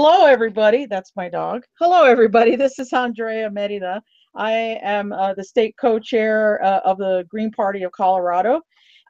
Hello, everybody. That's my dog. Hello, everybody. This is Andrea Merida. I am uh, the state co-chair uh, of the Green Party of Colorado.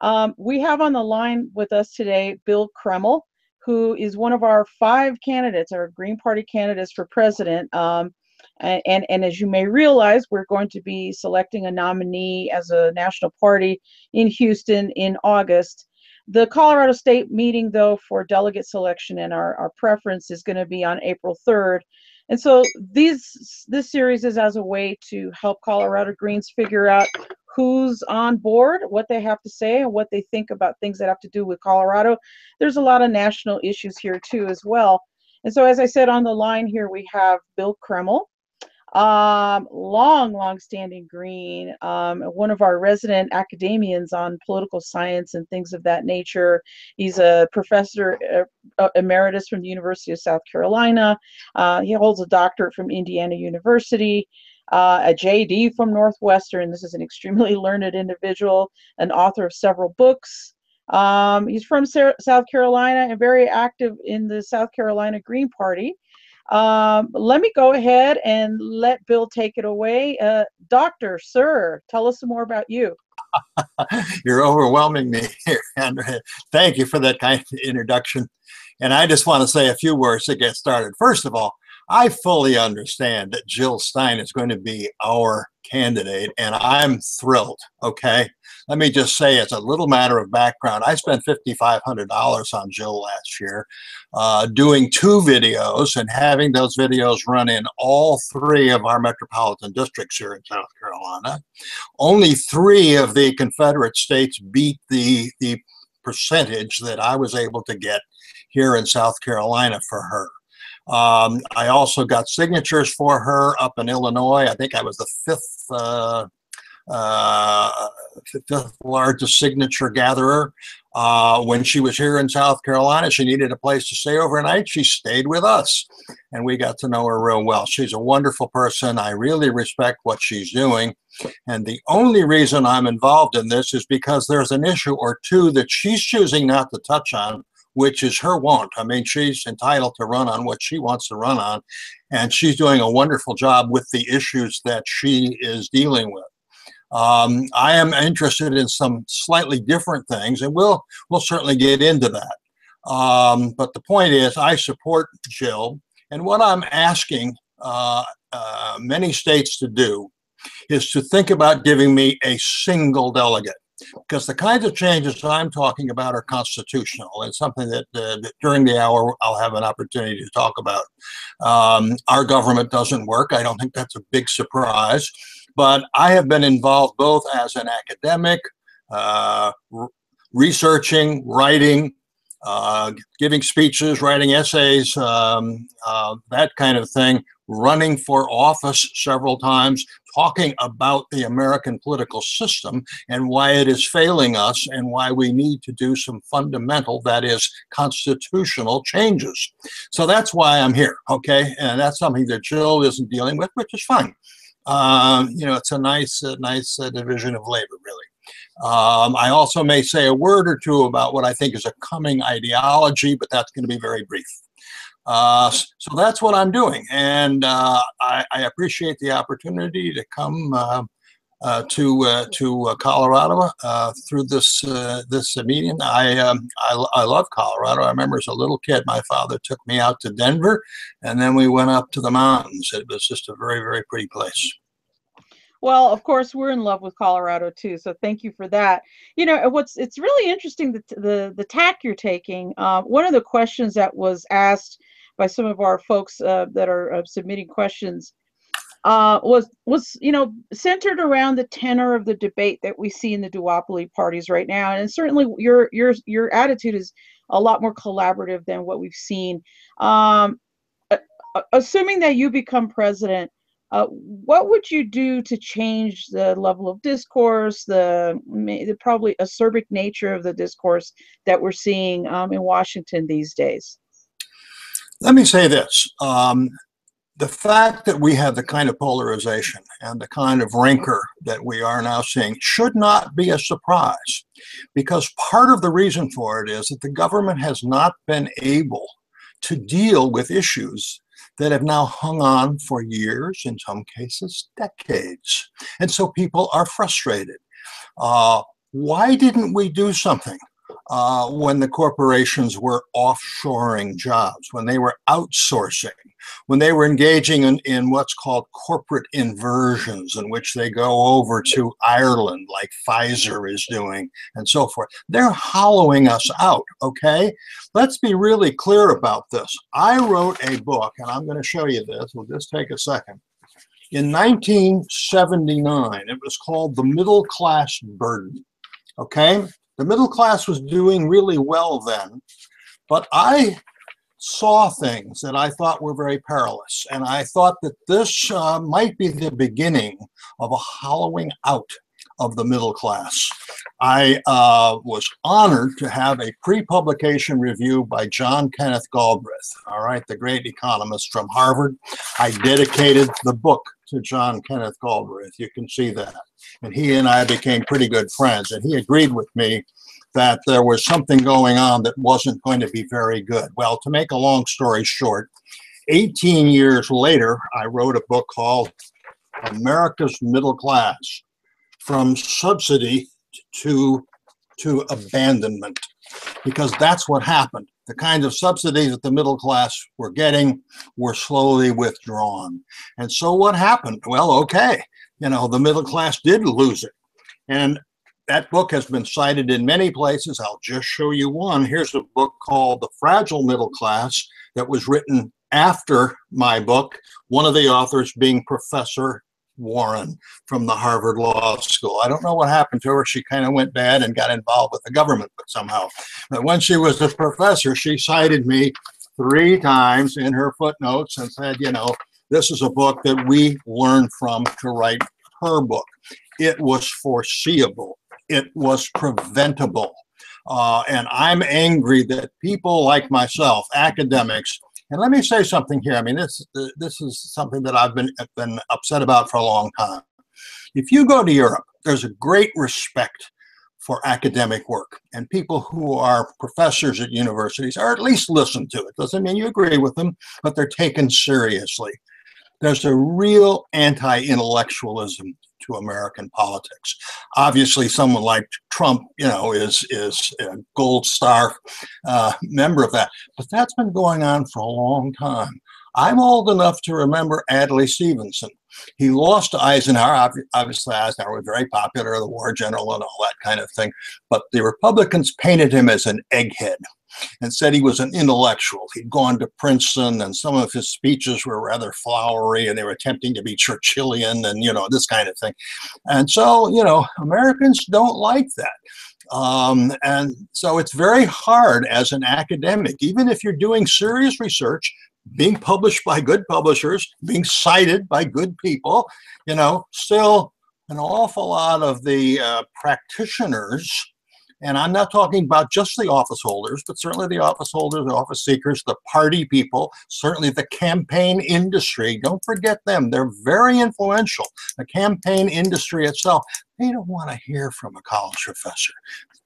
Um, we have on the line with us today Bill Kreml, who is one of our five candidates, our Green Party candidates for president. Um, and, and as you may realize, we're going to be selecting a nominee as a national party in Houston in August. The Colorado State meeting, though, for delegate selection and our, our preference is going to be on April 3rd. And so these this series is as a way to help Colorado Greens figure out who's on board, what they have to say, and what they think about things that have to do with Colorado. There's a lot of national issues here too as well. And so as I said on the line here, we have Bill Kreml, um, long, long-standing Green, um, one of our resident academians on political science and things of that nature. He's a professor uh, uh emeritus from the University of South Carolina. Uh, he holds a doctorate from Indiana University. Uh, a JD from Northwestern. This is an extremely learned individual, an author of several books. Um, he's from South Carolina and very active in the South Carolina Green Party. Um, let me go ahead and let Bill take it away. Uh, doctor, sir, tell us some more about you. You're overwhelming me here, Andrea. Thank you for that kind of introduction. And I just want to say a few words to get started. First of all, I fully understand that Jill Stein is going to be our candidate, and I'm thrilled. Okay. Let me just say, as a little matter of background, I spent $5,500 on Jill last year uh, doing two videos and having those videos run in all three of our metropolitan districts here in South Carolina. Only three of the Confederate states beat the, the percentage that I was able to get here in South Carolina for her. Um, I also got signatures for her up in Illinois. I think I was the fifth uh, uh, fifth largest signature gatherer. Uh, when she was here in South Carolina, she needed a place to stay overnight. She stayed with us, and we got to know her real well. She's a wonderful person. I really respect what she's doing. And the only reason I'm involved in this is because there's an issue or two that she's choosing not to touch on which is her want. I mean, she's entitled to run on what she wants to run on, and she's doing a wonderful job with the issues that she is dealing with. Um, I am interested in some slightly different things, and we'll we'll certainly get into that. Um, but the point is, I support Jill, and what I'm asking uh, uh, many states to do is to think about giving me a single delegate because the kinds of changes I'm talking about are constitutional and something that, uh, that during the hour I'll have an opportunity to talk about. Um, our government doesn't work. I don't think that's a big surprise, but I have been involved both as an academic, uh, researching, writing, uh, giving speeches, writing essays, um, uh, that kind of thing, running for office several times, talking about the American political system and why it is failing us and why we need to do some fundamental, that is, constitutional changes. So that's why I'm here, okay? And that's something that Jill isn't dealing with, which is fine. Um, you know, it's a nice, uh, nice uh, division of labor, really. Um, I also may say a word or two about what I think is a coming ideology, but that's going to be very brief. Uh, so that's what I'm doing, and uh, I, I, appreciate the opportunity to come uh, uh to uh, to uh, Colorado through this this meeting. I, um, I, I love Colorado. I remember as a little kid, my father took me out to Denver, and then we went up to the mountains. It was just a very very pretty place. Well, of course, we're in love with Colorado too. So thank you for that. You know, what's it's really interesting that the the tack you're taking. Uh, one of the questions that was asked by some of our folks uh, that are uh, submitting questions uh, was was you know centered around the tenor of the debate that we see in the duopoly parties right now, and certainly your your your attitude is a lot more collaborative than what we've seen. Um, assuming that you become president, uh, what would you do to change the level of discourse, the, the probably acerbic nature of the discourse that we're seeing um, in Washington these days? Let me say this. Um, the fact that we have the kind of polarization and the kind of rancor that we are now seeing should not be a surprise because part of the reason for it is that the government has not been able to deal with issues that have now hung on for years, in some cases, decades. And so people are frustrated. Uh, why didn't we do something? Uh, when the corporations were offshoring jobs, when they were outsourcing, when they were engaging in, in what's called corporate inversions, in which they go over to Ireland, like Pfizer is doing, and so forth. They're hollowing us out, okay? Let's be really clear about this. I wrote a book, and I'm going to show you this. We'll just take a second. In 1979, it was called The Middle Class Burden. Okay? The middle class was doing really well then, but I saw things that I thought were very perilous. And I thought that this uh, might be the beginning of a hollowing out of the middle class. I uh, was honored to have a pre publication review by John Kenneth Galbraith, all right, the great economist from Harvard. I dedicated the book to John Kenneth Galbraith. You can see that. And he and I became pretty good friends. And he agreed with me that there was something going on that wasn't going to be very good. Well, to make a long story short, 18 years later, I wrote a book called America's Middle Class From Subsidy to, to Abandonment, because that's what happened the kinds of subsidies that the middle class were getting were slowly withdrawn. And so what happened? Well, okay, you know, the middle class did lose it. And that book has been cited in many places. I'll just show you one. Here's a book called The Fragile Middle Class that was written after my book, one of the authors being Professor Warren from the Harvard Law School. I don't know what happened to her. She kind of went bad and got involved with the government, but somehow. But when she was a professor, she cited me three times in her footnotes and said, you know, this is a book that we learned from to write her book. It was foreseeable. It was preventable. Uh, and I'm angry that people like myself, academics, and let me say something here. I mean, this this is something that I've been been upset about for a long time. If you go to Europe, there's a great respect for academic work, and people who are professors at universities are at least listened to. It doesn't mean you agree with them, but they're taken seriously. There's a real anti-intellectualism to American politics. Obviously, someone like Trump, you know, is is a gold star uh, member of that. But that's been going on for a long time. I'm old enough to remember Adlai Stevenson. He lost to Eisenhower. Obviously, Eisenhower was very popular, the war general, and all that kind of thing. But the Republicans painted him as an egghead and said he was an intellectual. He'd gone to Princeton, and some of his speeches were rather flowery, and they were attempting to be Churchillian and, you know, this kind of thing. And so, you know, Americans don't like that. Um, and so it's very hard as an academic, even if you're doing serious research, being published by good publishers, being cited by good people, you know, still an awful lot of the uh, practitioners and I'm not talking about just the office holders, but certainly the office holders, the office seekers, the party people, certainly the campaign industry. Don't forget them. They're very influential. The campaign industry itself, they don't want to hear from a college professor.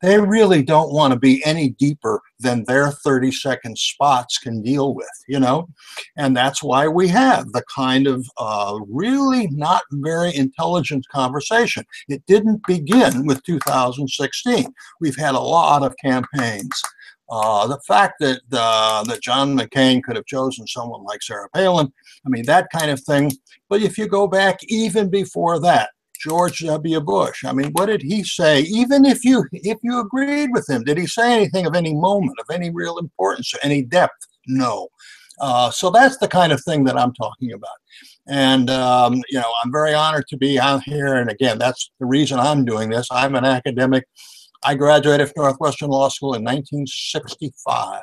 They really don't want to be any deeper than their 30 second spots can deal with, you know? And that's why we have the kind of uh, really not very intelligent conversation. It didn't begin with 2016. We've had a lot of campaigns. Uh, the fact that uh, that John McCain could have chosen someone like Sarah Palin, I mean that kind of thing. But if you go back even before that, George W. Bush. I mean, what did he say? Even if you if you agreed with him, did he say anything of any moment, of any real importance, any depth? No. Uh, so that's the kind of thing that I'm talking about. And um, you know, I'm very honored to be out here. And again, that's the reason I'm doing this. I'm an academic. I graduated from Northwestern Law School in 1965.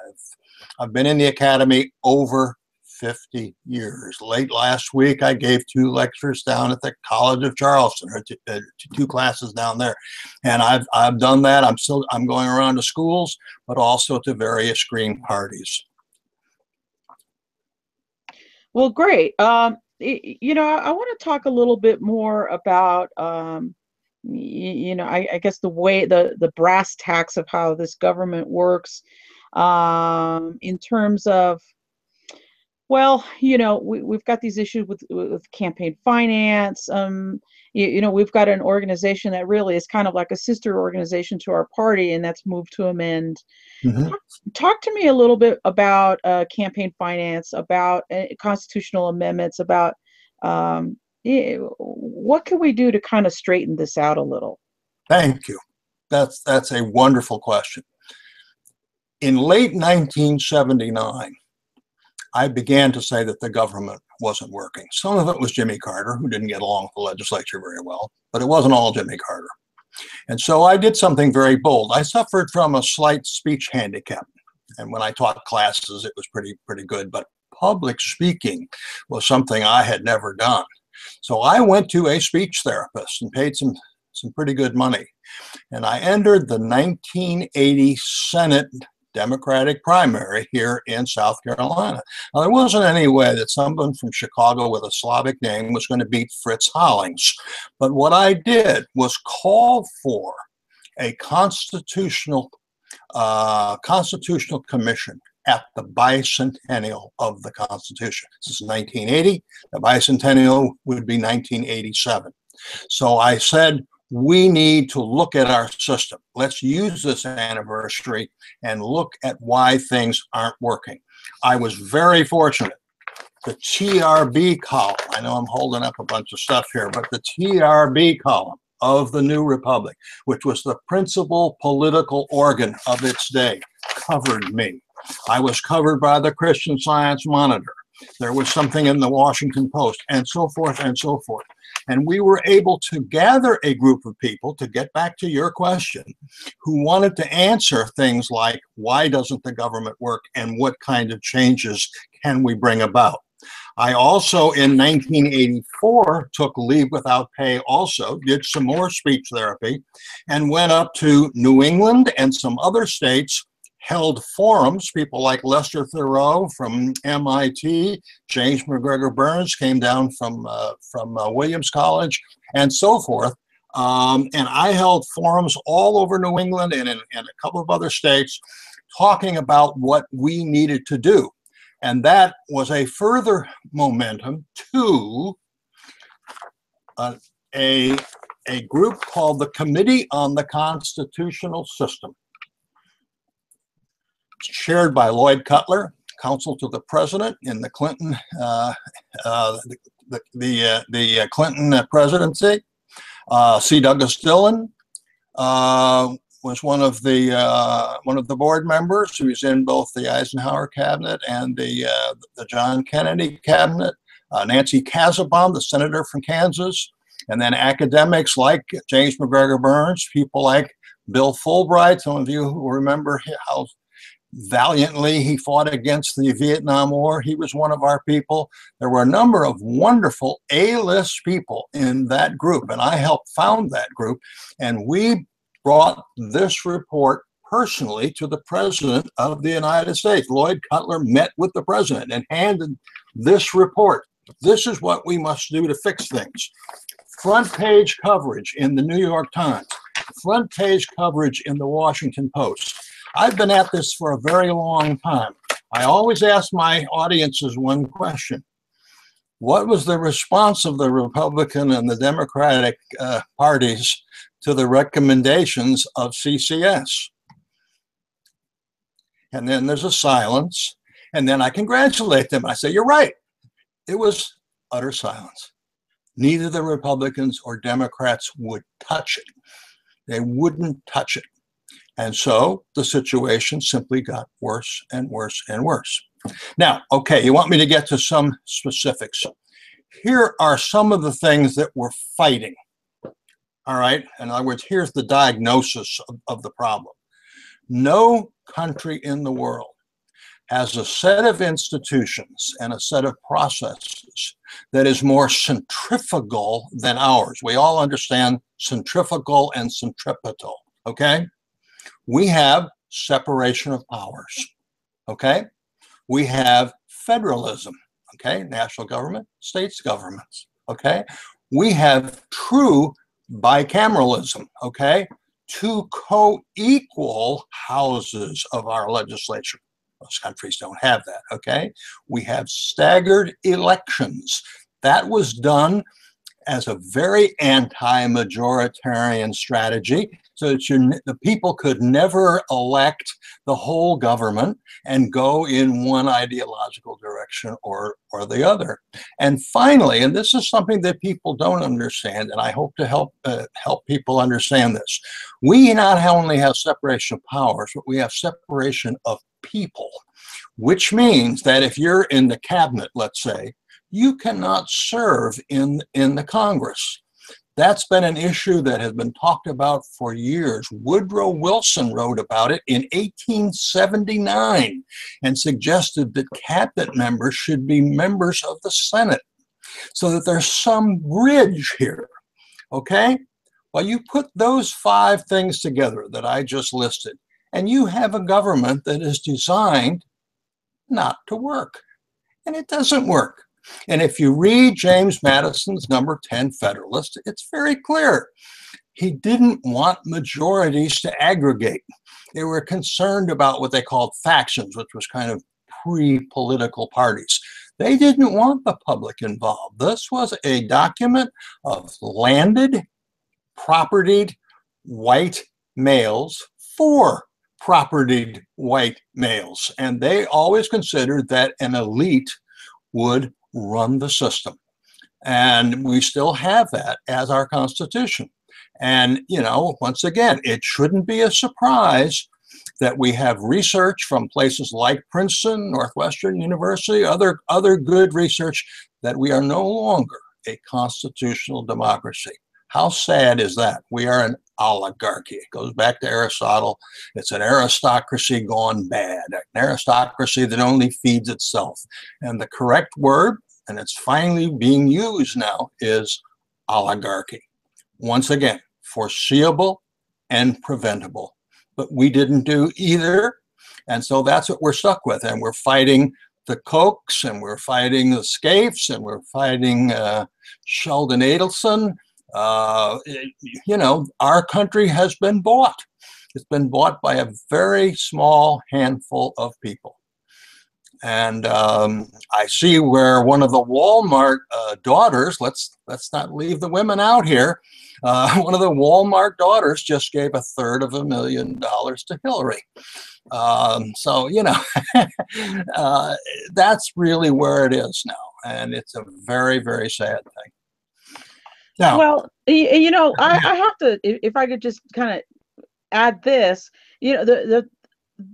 I've been in the academy over 50 years. Late last week, I gave two lectures down at the College of Charleston, or uh, two classes down there, and I've I've done that. I'm still I'm going around to schools, but also to various green parties. Well, great. Um, you know, I, I want to talk a little bit more about. Um, you, you know, I, I guess the way the the brass tacks of how this government works um, in terms of well, you know, we, we've got these issues with, with campaign finance. Um, you, you, know, we've got an organization that really is kind of like a sister organization to our party, and that's moved to amend. Mm-hmm. Talk, talk, to me a little bit about uh, campaign finance, about uh, constitutional amendments, about um, what can we do to kind of straighten this out a little? Thank you. That's that's a wonderful question. In late 1979, I began to say that the government wasn't working. Some of it was Jimmy Carter, who didn't get along with the legislature very well, but it wasn't all Jimmy Carter. And so I did something very bold. I suffered from a slight speech handicap. And when I taught classes, it was pretty, pretty good. But public speaking was something I had never done. So I went to a speech therapist and paid some some pretty good money. And I entered the 1980 Senate Democratic primary here in South Carolina. Now, there wasn't any way that someone from Chicago with a Slavic name was going to beat Fritz Hollings. But what I did was call for a constitutional uh, constitutional commission at the bicentennial of the Constitution. This is 1980. The bicentennial would be 1987. So I said, we need to look at our system. Let's use this anniversary and look at why things aren't working. I was very fortunate. The TRB column, I know I'm holding up a bunch of stuff here, but the TRB column of the New Republic, which was the principal political organ of its day, covered me. I was covered by the Christian Science Monitor. There was something in the Washington Post, and so forth and so forth. And we were able to gather a group of people, to get back to your question, who wanted to answer things like why doesn't the government work and what kind of changes can we bring about? I also, in 1984, took leave without pay, also, did some more speech therapy, and went up to New England and some other states held forums. People like Lester Thurow from MIT, James MacGregor Burns came down from, uh, from uh, Williams College, and so forth. Um, and I held forums all over New England and in, in a couple of other states talking about what we needed to do. And that was a further momentum to uh, a, a group called the Committee on the Constitutional System chaired by Lloyd Cutler, counsel to the president in the Clinton, uh, uh, the the, uh, the uh, Clinton presidency. Uh, C. Douglas Dillon was one of the one of the board members who was in both the Eisenhower cabinet and the the John Kennedy cabinet. Nancy Kassebaum, the senator from Kansas, and then academics like James MacGregor Burns, people like Bill Fulbright. Some of you who remember how valiantly. He fought against the Vietnam War. He was one of our people. There were a number of wonderful A-list people in that group, and I helped found that group. And we brought this report personally to the President of the United States. Lloyd Cutler met with the President and handed this report. This is what we must do to fix things. Front page coverage in the New York Times, front page coverage in the Washington Post I've been at this for a very long time. I always ask my audiences one question. What was the response of the Republican and the Democratic uh, parties to the recommendations of CCS? And then there's a silence. And then I congratulate them. I say, You're right. It was utter silence. Neither the Republicans or Democrats would touch it. They wouldn't touch it. And so the situation simply got worse and worse and worse. Now, okay, you want me to get to some specifics. Here are some of the things that we're fighting. All right, in other words, here's the diagnosis of, of the problem. No country in the world has a set of institutions and a set of processes that is more centrifugal than ours. We all understand centrifugal and centripetal, okay? We have separation of powers. Okay? We have federalism. Okay? National government, states governments. Okay? We have true bicameralism. Okay? Two co equal houses of our legislature. Most countries don't have that, okay? We have staggered elections. That was done as a very anti-majoritarian strategy so that you, the people could never elect the whole government and go in one ideological direction or, or the other. And finally, and this is something that people don't understand, and I hope to help, uh, help people understand this, we not only have separation of powers, but we have separation of people, which means that if you're in the cabinet, let's say, you cannot serve in, in the Congress. That's been an issue that has been talked about for years. Woodrow Wilson wrote about it in 1879 and suggested that cabinet members should be members of the Senate so that there's some bridge here. Okay? Well, you put those five things together that I just listed, and you have a government that is designed not to work. And it doesn't work. And if you read James Madison's number 10 Federalist, it's very clear. He didn't want majorities to aggregate. They were concerned about what they called factions, which was kind of pre political parties. They didn't want the public involved. This was a document of landed, propertied white males for propertied white males. And they always considered that an elite would run the system. And we still have that as our Constitution. And, you know, once again, it shouldn't be a surprise that we have research from places like Princeton, Northwestern University, other, other good research that we are no longer a constitutional democracy. How sad is that? We are an oligarchy. It goes back to Aristotle. It's an aristocracy gone bad, an aristocracy that only feeds itself. And the correct word, and it's finally being used now, is oligarchy. Once again, foreseeable and preventable. But we didn't do either. And so that's what we're stuck with. And we're fighting the Kochs and we're fighting the Scaifes and we're fighting uh, Sheldon Adelson uh, you know, our country has been bought. It's been bought by a very small handful of people. And um, I see where one of the Walmart uh, daughters, let's, let's not leave the women out here, uh, one of the Walmart daughters just gave a third of a million dollars to Hillary. Um, so, you know, uh, that's really where it is now. And it's a very, very sad thing. Now, well, you know, I, I have to, if I could just kind of add this, you know, the, the,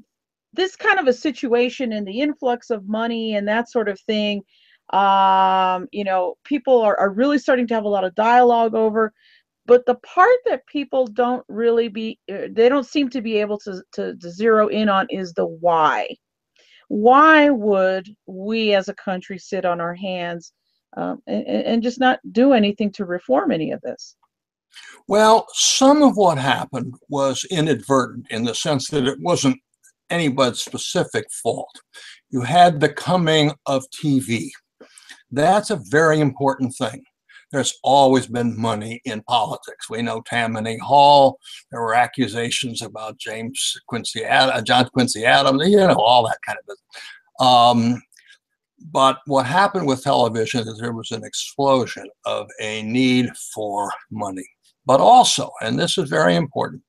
this kind of a situation and the influx of money and that sort of thing, um, you know, people are, are really starting to have a lot of dialogue over. But the part that people don't really be, uh, they don't seem to be able to, to, to zero in on is the why. Why would we as a country sit on our hands um, and, and just not do anything to reform any of this? Well, some of what happened was inadvertent in the sense that it wasn't anybody's specific fault. You had the coming of TV. That's a very important thing. There's always been money in politics. We know Tammany Hall. There were accusations about James Quincy, Ad- John Quincy Adams. You know all that kind of business. Um, but what happened with television is there was an explosion of a need for money. But also, and this is very important,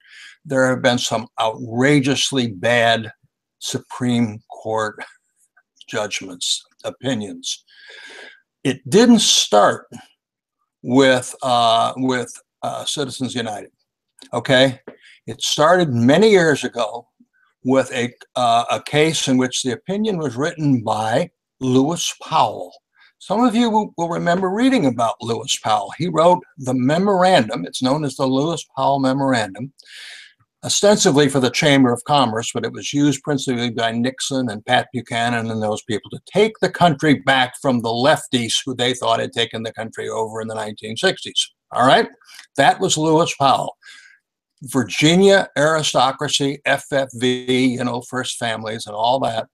there have been some outrageously bad Supreme Court judgments, opinions. It didn't start with uh, with uh, Citizens United. Okay, it started many years ago with a uh, a case in which the opinion was written by Lewis Powell. Some of you will, remember reading about Lewis Powell. He wrote the memorandum, it's known as the Lewis Powell Memorandum, ostensibly for the Chamber of Commerce, but it was used principally by Nixon and Pat Buchanan and those people to take the country back from the lefties who they thought had taken the country over in the 1960s. All right? That was Lewis Powell. Virginia aristocracy, FFV, you know, first families and all that.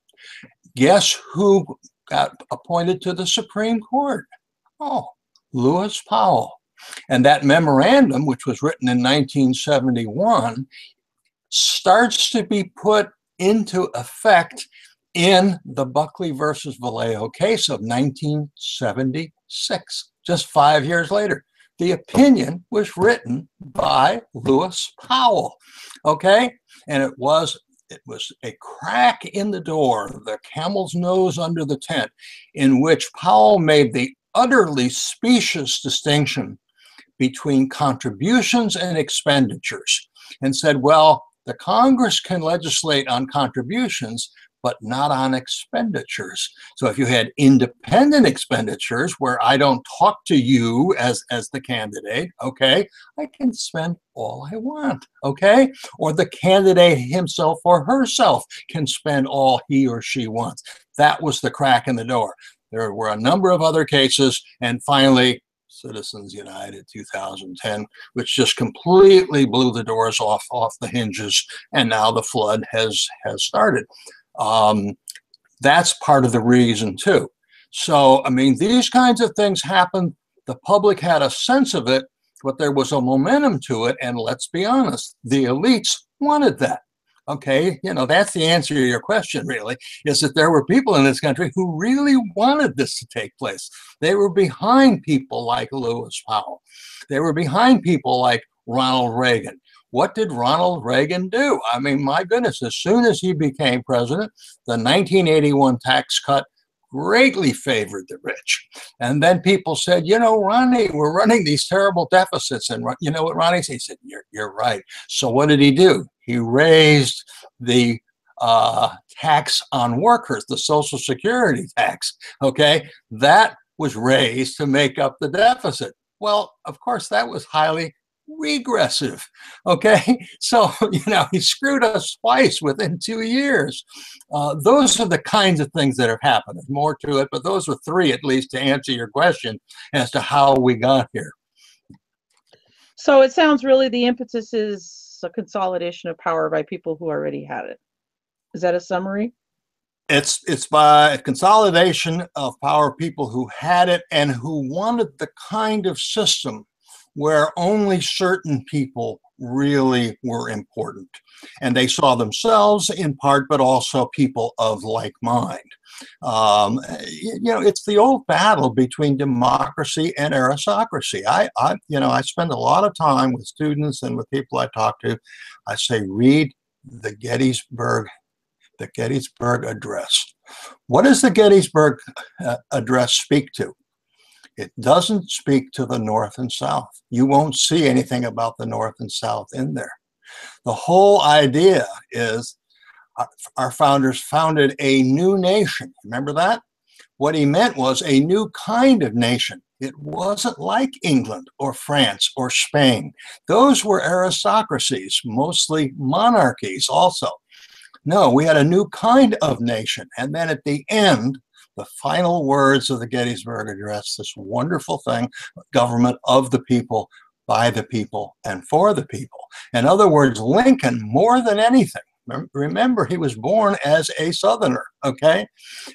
Guess who got appointed to the Supreme Court. Oh, Lewis Powell. And that memorandum, which was written in 1971, starts to be put into effect in the Buckley versus Valeo case of 1976, just five years later. The opinion was written by Lewis Powell. Okay. And it was it was a crack in the door, the camel's nose under the tent, in which Powell made the utterly specious distinction between contributions and expenditures and said, well, the Congress can legislate on contributions, but not on expenditures. So if you had independent expenditures where I don't talk to you as, as the candidate, okay, I can spend all I want, okay? Or the candidate himself or herself can spend all he or she wants. That was the crack in the door. There were a number of other cases, and finally, Citizens United 2010, which just completely blew the doors off off the hinges, and now the flood has has started. Um, that's part of the reason too. So I mean, these kinds of things happen. The public had a sense of it, but there was a momentum to it, and let's be honest, the elites wanted that. Okay, you know, that's the answer to your question, really, is that there were people in this country who really wanted this to take place. They were behind people like Lewis Powell. They were behind people like Ronald Reagan. What did Ronald Reagan do? I mean, my goodness, as soon as he became president, the 1981 tax cut greatly favored the rich. And then people said, you know, Ronnie, we're running these terrible deficits. And you know what Ronnie said? He said, you're, you're right. So what did he do? He raised the uh, tax on workers, the Social Security tax. Okay, that was raised to make up the deficit. Well, of course, that was highly regressive. Okay, so you know he screwed us twice within two years. Uh, those are the kinds of things that have happened. There's more to it, but those are three at least to answer your question as to how we got here. So it sounds really the impetus is a consolidation of power by people who already had it. Is that a summary? It's it's by consolidation of power people who had it and who wanted the kind of system where only certain people really were important. And they saw themselves in part, but also people of like mind. Um, you know, it's the old battle between democracy and aristocracy. I, I, you know, I spend a lot of time with students and with people I talk to. I say, read the Gettysburg, the Gettysburg Address. What does the Gettysburg uh, Address speak to? It doesn't speak to the North and South. You won't see anything about the North and South in there. The whole idea is uh, our founders founded a new nation. Remember that? What he meant was a new kind of nation. It wasn't like England or France or Spain. Those were aristocracies, mostly monarchies also. No, we had a new kind of nation. And then at the end, the final words of the Gettysburg Address, this wonderful thing, government of the people, by the people, and for the people. In other words, Lincoln, more than anything, remember he was born as a southerner okay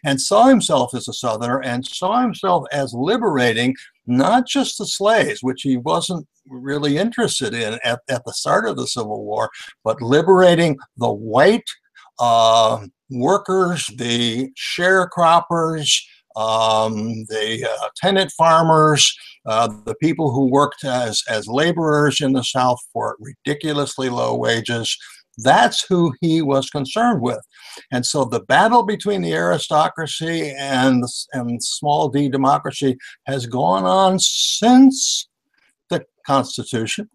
and saw himself as a southerner and saw himself as liberating not just the slaves which he wasn't really interested in at, at the start of the civil war but liberating the white uh, workers the sharecroppers um, the uh, tenant farmers, uh, the people who worked as, as laborers in the South for ridiculously low wages, that's who he was concerned with. And so the battle between the aristocracy and, and small d democracy has gone on since the Constitution,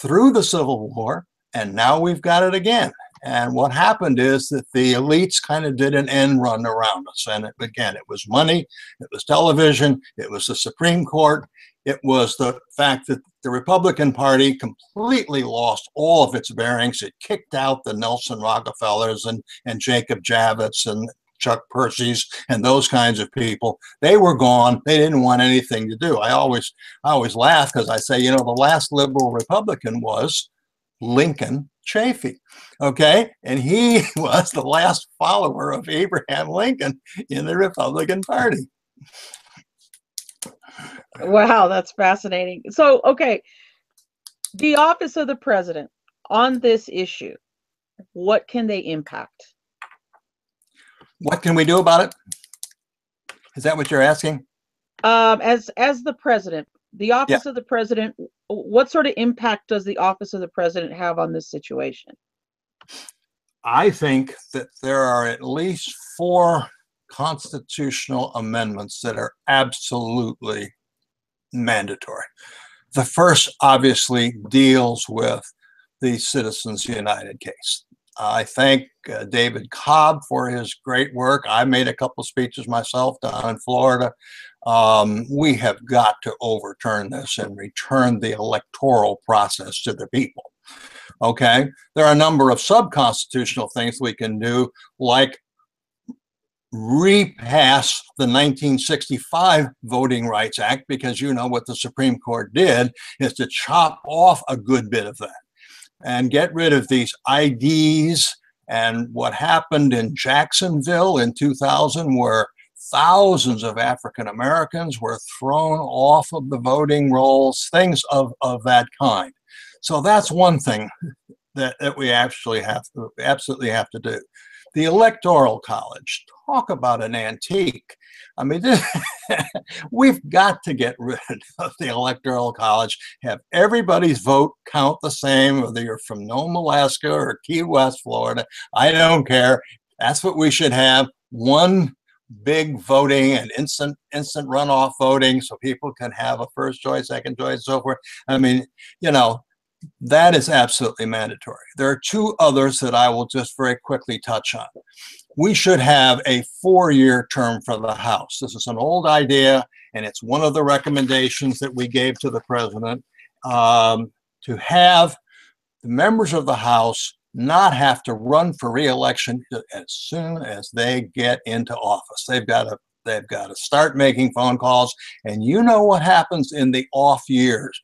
through the Civil War, and now we've got it again. And what happened is that the elites kind of did an end run around us. And it, again, it was money, it was television, it was the Supreme Court, it was the fact that the Republican Party completely lost all of its bearings. It kicked out the Nelson Rockefellers and, and Jacob Javits and Chuck Percy's and those kinds of people. They were gone. They didn't want anything to do. I always I always laugh because I say, you know, the last liberal Republican was Lincoln Chafee. Okay. And he was the last follower of Abraham Lincoln in the Republican Party. Wow, that's fascinating. So, okay, the office of the president on this issue, what can they impact? What can we do about it? Is that what you're asking? Um, as as the president, the office of the president, what sort of impact does the office of the president have on this situation? I think that there are at least four constitutional amendments that are absolutely mandatory. The first obviously deals with the Citizens United case. I thank uh, David Cobb for his great work. I made a couple speeches myself down in Florida. Um, we have got to overturn this and return the electoral process to the people. Okay, there are a number of sub-constitutional things we can do, like repass the 1965 Voting Rights Act, because you know what the Supreme Court did is to chop off a good bit of that and get rid of these IDs and what happened in Jacksonville in 2000, where thousands of African Americans were thrown off of the voting rolls, things of, of that kind. So that's one thing that, that we actually have to absolutely have to do. The Electoral College, talk about an antique. I mean, we've got to get rid of the Electoral College, have everybody's vote count the same, whether you're from Nome, Alaska or Key West, Florida. I don't care. That's what we should have. One big voting and instant instant runoff voting so people can have a first choice, second choice, so forth. I mean, you know, that is absolutely mandatory. There are two others that I will just very quickly touch on. We should have a four-year term for the House. This is an old idea, and it's one of the recommendations that we gave to the president um, to have the members of the House not have to run for reelection as soon as they get into office. They've got to They've got to start making phone calls. And you know what happens in the off years.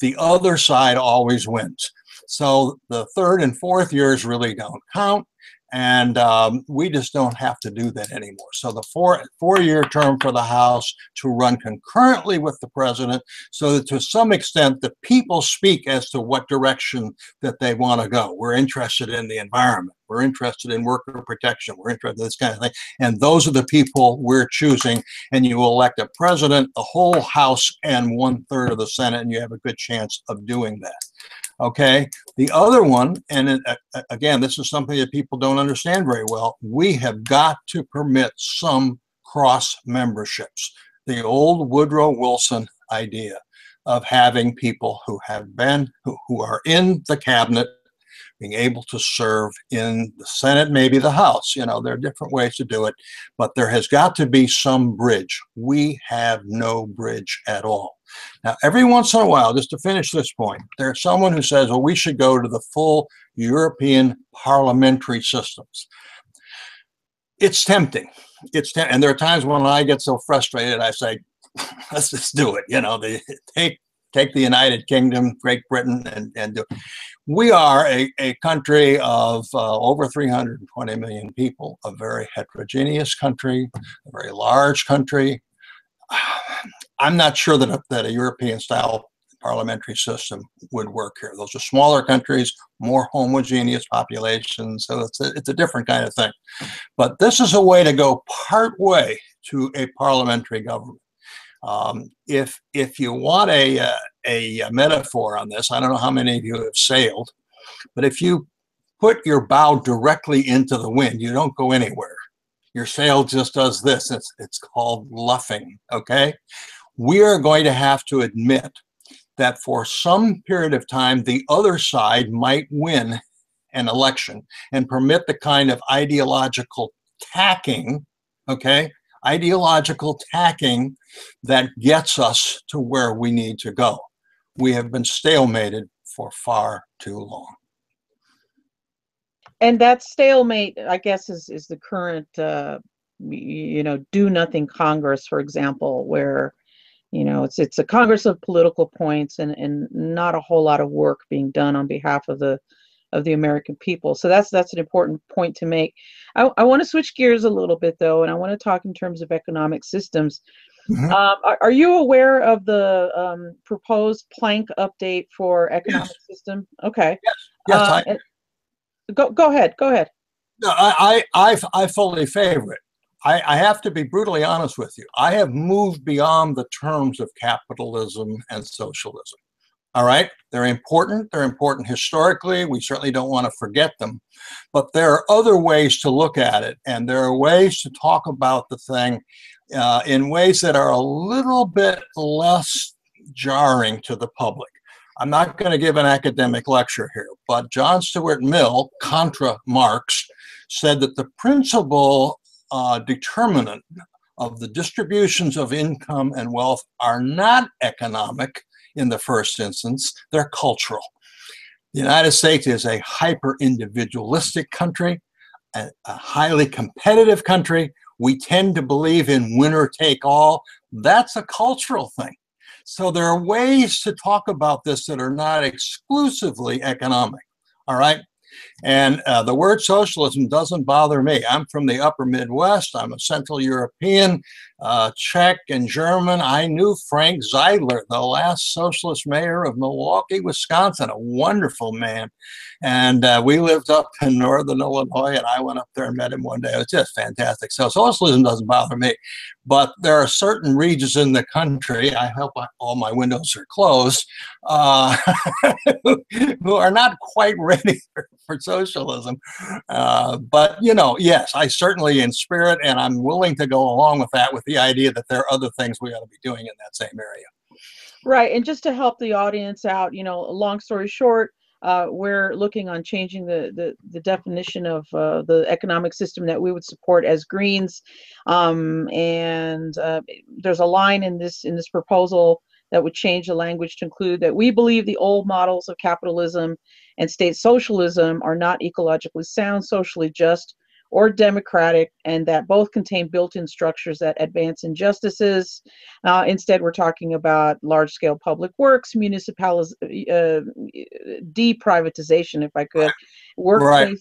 The other side always wins. So the third and fourth years really don't count and um, we just don't have to do that anymore. So the four four-year term for the House to run concurrently with the president, so that to some extent the people speak as to what direction that they want to go. We're interested in the environment. We're interested in worker protection. We're interested in this kind of thing. And those are the people we're choosing. And you elect a president, the whole House, and one third of the Senate, and you have a good chance of doing that. Okay. The other one, and it, again, this is something that people don't understand very well. We have got to permit some cross memberships. The old Woodrow Wilson idea of having people who have been, who, who are in the cabinet being able to serve in the Senate, maybe the House. You know, there are different ways to do it, but there has got to be some bridge. We have no bridge at all. Now, every once in a while, just to finish this point, there's someone who says, well, we should go to the full European parliamentary systems. It's tempting. It's te- and there are times when I get so frustrated, I say, let's just do it. You know, they take take the United Kingdom, Great Britain, and, and do. We are a, a country of uh, over 320 million people, a very heterogeneous country, a very large country. I'm not sure that a, that a European style parliamentary system would work here. Those are smaller countries, more homogeneous populations, so it's a, it's a different kind of thing. But this is a way to go part way to a parliamentary government. Um, if if you want a, uh, a, a metaphor on this, I don't know how many of you have sailed, but if you put your bow directly into the wind, you don't go anywhere. Your sail just does this. It's it's called luffing. Okay, we are going to have to admit that for some period of time, the other side might win an election and permit the kind of ideological tacking, okay, ideological tacking that gets us to where we need to go. We have been stalemated for far too long. And that stalemate, I guess, is, is the current, uh, you know, do nothing Congress, for example, where, you know, it's it's a Congress of political points and, and not a whole lot of work being done on behalf of the of the American people. So that's that's an important point to make. I, I want to switch gears a little bit though, and I want to talk in terms of economic systems. Mm-hmm. Um, are, are, you aware of the um, proposed Plank update for economic yes. system? Okay. Yes. yes uh, go go ahead. Go ahead. No, I, I, I fully favor it. I, I, have to be brutally honest with you. I have moved beyond the terms of capitalism and socialism. All right, they're important. They're important historically. We certainly don't want to forget them. But there are other ways to look at it, and there are ways to talk about the thing uh, in ways that are a little bit less jarring to the public. I'm not going to give an academic lecture here, but John Stuart Mill, contra Marx, said that the principal uh, determinant of the distributions of income and wealth are not economic in the first instance, they're cultural. The United States is a hyper individualistic country, a, a highly competitive country. We tend to believe in winner take all. That's a cultural thing. So there are ways to talk about this that are not exclusively economic. All right. And uh, the word socialism doesn't bother me. I'm from the upper Midwest. I'm a Central European, uh, Czech, and German. I knew Frank Zeidler, the last socialist mayor of Milwaukee, Wisconsin, a wonderful man. And uh, we lived up in northern Illinois, and I went up there and met him one day. It was just fantastic. So socialism doesn't bother me. But there are certain regions in the country, I hope all my windows are closed, uh, who are not quite ready for, for socialism. Uh, but, you know, yes, I certainly in spirit, and I'm willing to go along with that with the idea that there are other things we ought to be doing in that same area. Right. And just to help the audience out, you know, long story short, uh, we're looking on changing the, the, the definition of uh, the economic system that we would support as Greens. Um, and uh, there's a line in this in this proposal that would change the language to include that we believe the old models of capitalism and state socialism are not ecologically sound, socially just, or democratic, and that both contain built in structures that advance injustices. Uh, instead, we're talking about large scale public works, municipalities, uh, deprivatization, if I could, workplace. Right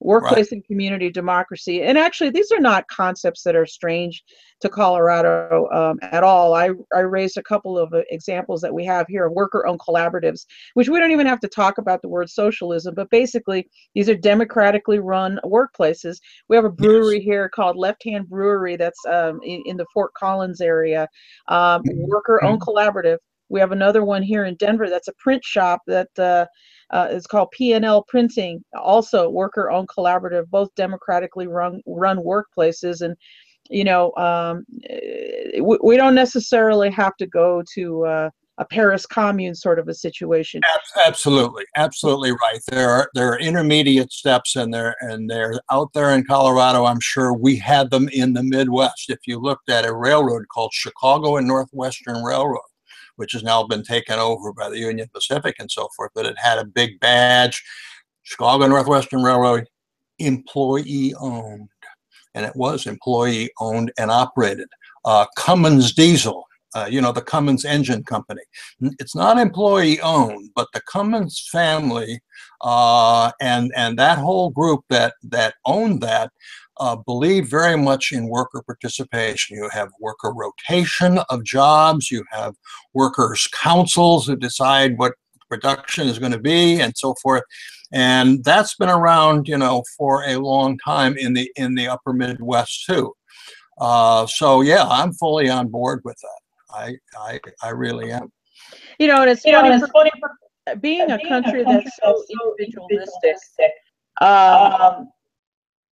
workplace right. and community democracy. And actually, these are not concepts that are strange to Colorado um, at all. I, I raised a couple of uh, examples that we have here of worker owned collaboratives, which we don't even have to talk about the word socialism, but basically, these are democratically run workplaces. We have a brewery yes. here called Left Hand Brewery that's um, in, in, the Fort Collins area, um, mm-hmm. worker owned mm-hmm. collaborative. We have another one here in Denver that's a print shop that uh, uh, it's called P&L Printing, also worker-owned collaborative, both democratically run run workplaces. And you know, um, eh, we, we, don't necessarily have to go to uh, a Paris Commune sort of a situation. Absolutely, absolutely right. There are there are intermediate steps, and they're and they're out there in Colorado. I'm sure we had them in the Midwest. If you looked at a railroad called Chicago and Northwestern Railroad, which has now been taken over by the Union Pacific and so forth, but it had a big badge, Chicago Northwestern Railroad, employee owned. And it was employee owned and operated. Uh, Cummins Diesel, uh, you know, the Cummins Engine Company. It's not employee owned, but the Cummins family uh, and and that whole group that that owned that uh, believe very much in worker participation. You have worker rotation of jobs, you have workers' councils who decide what production is going to be, and so forth. And that's been around, you know, for a long time in the in the Upper Midwest too. Uh, so yeah, I'm fully on board with that. I I, I really am. You know, and it's you funny, know, it's funny for, being, a, country a country that's so individualistic. Um,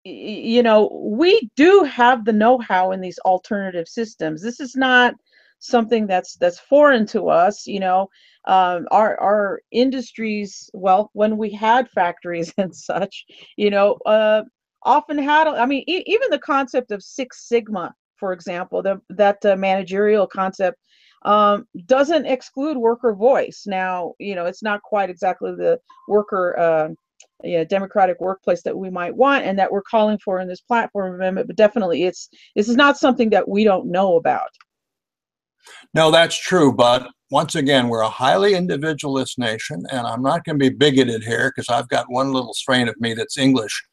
you know, we do have the know-how in these alternative systems. This is not something that's that's foreign to us. You know, um, our our industries. Well, when we had factories and such, you know, uh, often had. I mean, e- even the concept of Six Sigma, for example, the, that uh, managerial concept um, doesn't exclude worker voice. Now, you know, it's not quite exactly the worker. Uh, yeah, democratic workplace that we might want and that we're calling for in this platform amendment but definitely it's this is not something that we don't know about. No that's true but once again we're a highly individualist nation and i'm not going to be bigoted here because i've got one little strain of me that's english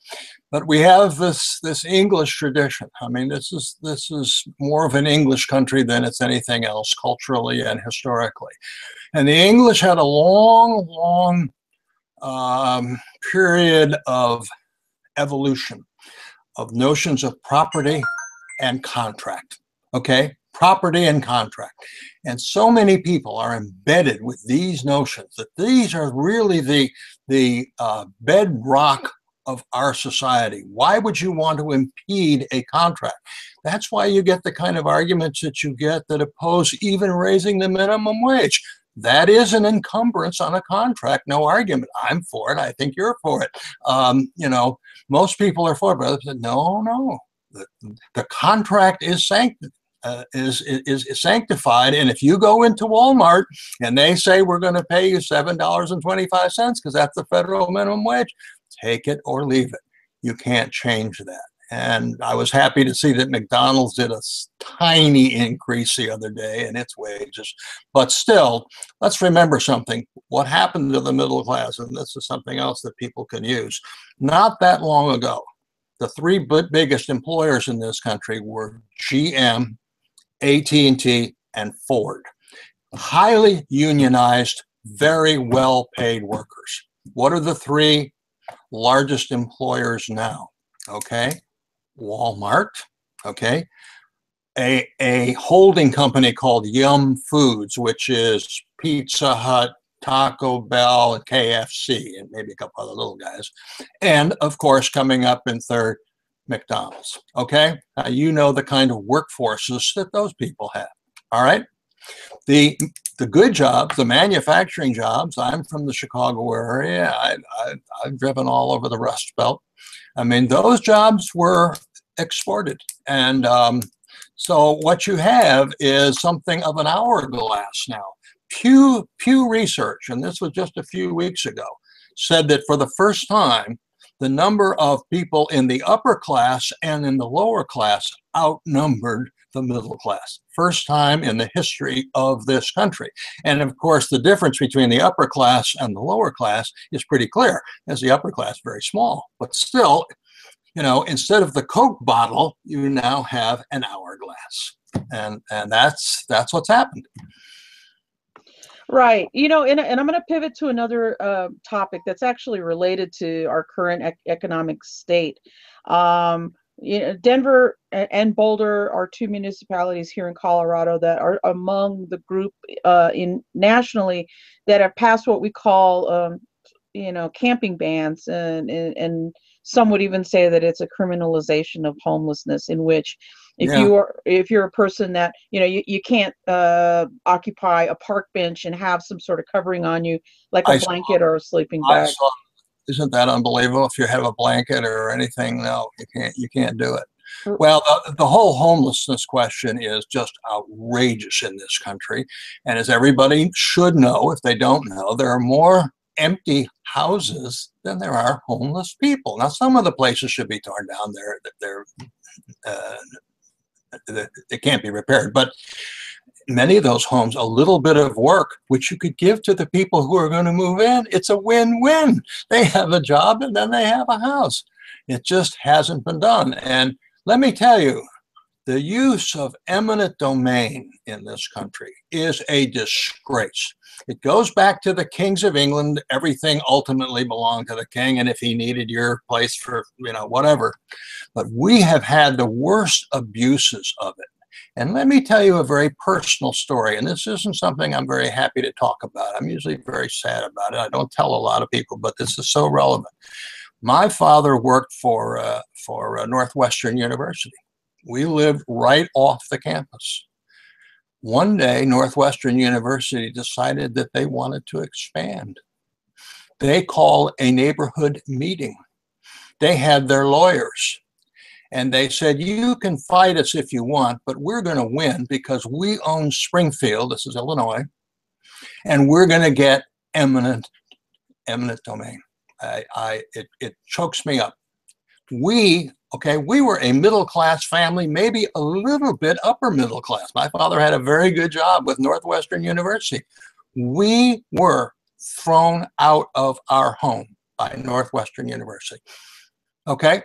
but we have this this english tradition. I mean this is this is more of an english country than it's anything else culturally and historically. And the english had a long long um, period of evolution of notions of property and contract. Okay? Property and contract. And so many people are embedded with these notions that these are really the, the uh, bedrock of our society. Why would you want to impede a contract? That's why you get the kind of arguments that you get that oppose even raising the minimum wage. That is an encumbrance on a contract, no argument. I'm for it. I think you're for it. Um, you know, most people are for it, but others said, no, no. The, the contract is sanctioned. Uh, is, is, is sanctified. And if you go into Walmart and they say we're going to pay you seven dollars and twenty five cents because that's the federal minimum wage, take it or leave it. You can't change that. And I was happy to see that McDonald's did a tiny increase the other day in its wages. But still, let's remember something. What happened to the middle class, and this is something else that people can use. Not that long ago, the three biggest employers in this country were GM, AT&T, and Ford. Highly unionized, very well paid workers. What are the three largest employers now? Okay. Walmart. Okay. A, a holding company called Yum Foods, which is Pizza Hut, Taco Bell, and KFC, and maybe a couple other little guys. And of course, coming up in third, McDonald's. Okay, you know the kind of workforces that those people have. All right, the the good jobs, the manufacturing jobs. I'm from the Chicago area. I, I, I've driven all over the Rust Belt. I mean, those jobs were exported, and um, so what you have is something of an hourglass now. Pew Pew Research, and this was just a few weeks ago, said that for the first time the number of people in the upper class and in the lower class outnumbered the middle class. First time in the history of this country. And of course, the difference between the upper class and the lower class is pretty clear, as the upper class very small. But still, you know, instead of the Coke bottle, you now have an hourglass. And and that's that's what's happened. Right. You know, and, and I'm going to pivot to another uh, topic that's actually related to our current ec- economic state. Um, you know, Denver and Boulder are two municipalities here in Colorado that are among the group uh, in nationally that have passed what we call, um, you know, camping bans, and, and and some would even say that it's a criminalization of homelessness, in which if yeah. you are if you're a person that you know you, you can't uh, occupy a park bench and have some sort of covering on you like a I blanket saw, or a sleeping bag saw, isn't that unbelievable? If you have a blanket or anything no you can't you can't do it. Well the, the whole homelessness question is just outrageous in this country. And as everybody should know if they don't know there are more empty houses than there are homeless people. Now some of the places should be torn down. They're, they're uh, it can't be repaired. But many of those homes, a little bit of work, which you could give to the people who are going to move in, it's a win win. They have a job and then they have a house. It just hasn't been done. And let me tell you, the use of eminent domain in this country is a disgrace. It goes back to the kings of England. Everything ultimately belonged to the king, and if he needed your place for, you know, whatever. But we have had the worst abuses of it. And let me tell you a very personal story. And this isn't something I'm very happy to talk about. I'm usually very sad about it. I don't tell a lot of people, but this is so relevant. My father worked for uh, for uh, Northwestern University. We lived right off the campus. One day, Northwestern University decided that they wanted to expand. They called a neighborhood meeting. They had their lawyers and they said, You can fight us if you want, but we're going to win because we own Springfield, this is Illinois, and we're going to get eminent, eminent domain. I, I, it, it chokes me up. We Okay, we were a middle class family, maybe a little bit upper middle class. My father had a very good job with Northwestern University. We were thrown out of our home by Northwestern University. Okay,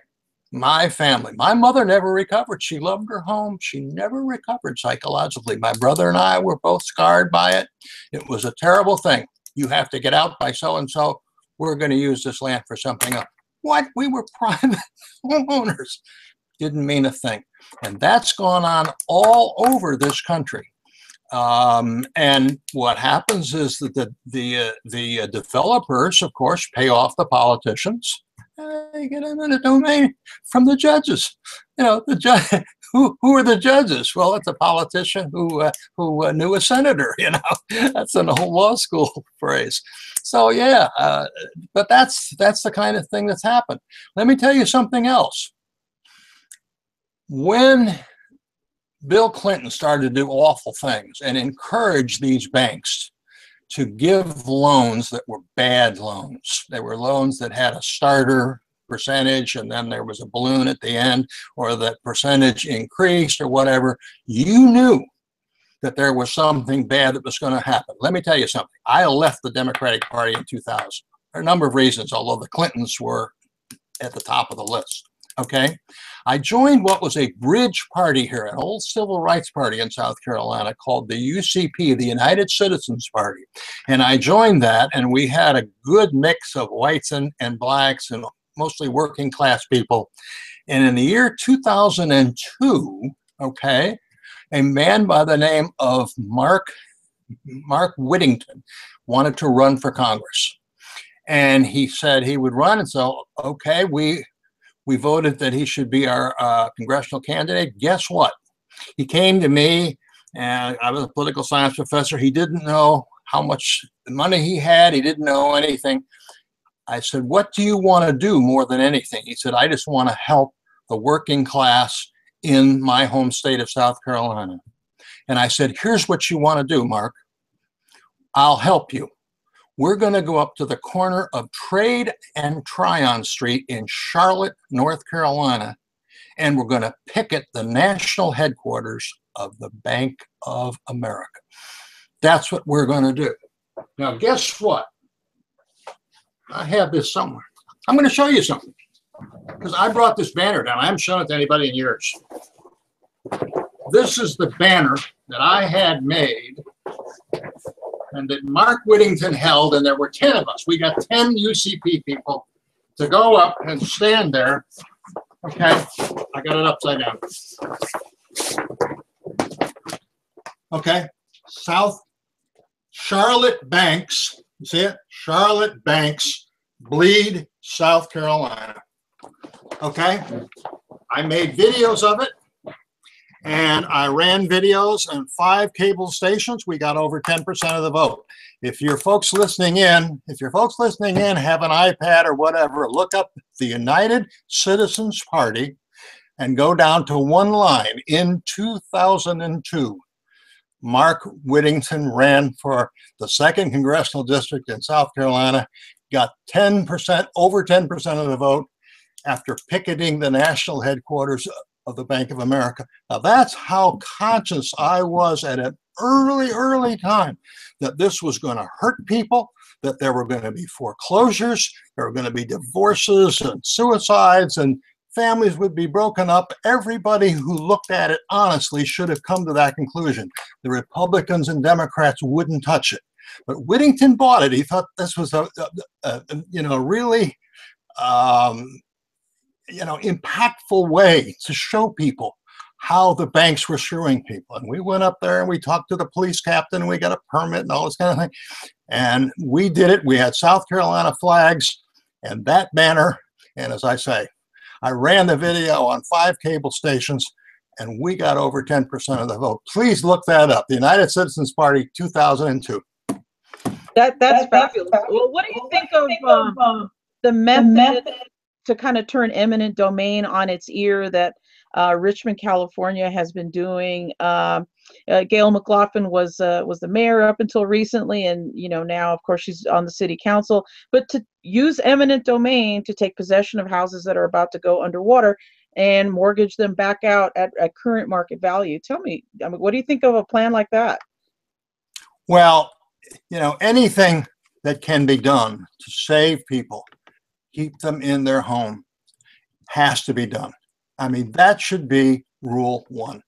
my family, my mother never recovered. She loved her home. She never recovered psychologically. My brother and I were both scarred by it. It was a terrible thing. You have to get out by so and so. We're going to use this land for something else. What? We were private homeowners. Didn't mean a thing. And that's gone on all over this country. Um, and what happens is that the the uh, the uh, developers, of course, pay off the politicians. They get eminent domain from the judges. You know, the. Who, who are the judges? Well, it's a politician who uh, who uh, knew a senator. You know, that's an old law school phrase. So yeah, uh, but that's that's the kind of thing that's happened. Let me tell you something else. When Bill Clinton started to do awful things and encourage these banks to give loans that were bad loans. They were loans that had a starter percentage and then there was a balloon at the end or that percentage increased or whatever. You knew that there was something bad that was going to happen. Let me tell you something. I left the Democratic Party in 2000 for a number of reasons, although the Clintons were at the top of the list. Okay. I joined what was a bridge party here, an old civil rights party in South Carolina called the UCP, the United Citizens Party. And I joined that, and we had a good mix of whites and, and blacks and mostly working class people. And in the year 2002, okay, a man by the name of Mark Mark Whittington wanted to run for Congress. And he said he would run. And so, okay, we we voted that he should be our uh, congressional candidate. Guess what? He came to me, and I was a political science professor. He didn't know how much money he had, he didn't know anything. I said, What do you want to do more than anything? He said, I just want to help the working class in my home state of South Carolina. And I said, Here's what you want to do, Mark. I'll help you we're going to go up to the corner of Trade and Tryon Street in Charlotte, North Carolina, and we're going to picket the national headquarters of the Bank of America. That's what we're going to do. Now, guess what? I have this somewhere. I'm going to show you something because I brought this banner down. I haven't shown it to anybody in years. This is the banner that I had made and that Mark Whittington held, and there were 10 of us. We got 10 UCP people to go up and stand there. Okay, I got it upside down. Okay, South Charlotte Banks, you see it? Charlotte Banks, Bleed, South Carolina. Okay, I made videos of it and I ran videos on five cable stations. We got over 10% of the vote. If your folks listening in, if your folks listening in have an iPad or whatever, look up the United Citizens Party and go down to one line. In 2002, Mark Whittington ran for the second congressional district in South Carolina, got 10%, over 10% of the vote after picketing the national headquarters of the Bank of America. Now, that's how conscious I was at an early, early time that this was going to hurt people, that there were going to be foreclosures, there were going to be divorces and suicides, and families would be broken up. Everybody who looked at it honestly should have come to that conclusion. The Republicans and Democrats wouldn't touch it. But Whittington bought it. He thought this was a, a, a you know, really um, you know, impactful way to show people how the banks were screwing people. And we went up there and we talked to the police captain and we got a permit and all this kind of thing. And we did it. We had South Carolina flags and that banner. And as I say, I ran the video on five cable stations and we got over 10% of the vote. Please look that up. The United Citizens Party 2002. That, that's fabulous. Well, what do you think of um, the method to kind of turn eminent domain on its ear that uh, Richmond, California has been doing. Um, uh, Gayle McLaughlin was uh, was the mayor up until recently, and you know now, of course, she's on the city council. But to use eminent domain to take possession of houses that are about to go underwater and mortgage them back out at, at current market value. Tell me, I mean, what do you think of a plan like that? Well, you know, anything that can be done to save people keep them in their home has to be done. I mean, that should be rule one.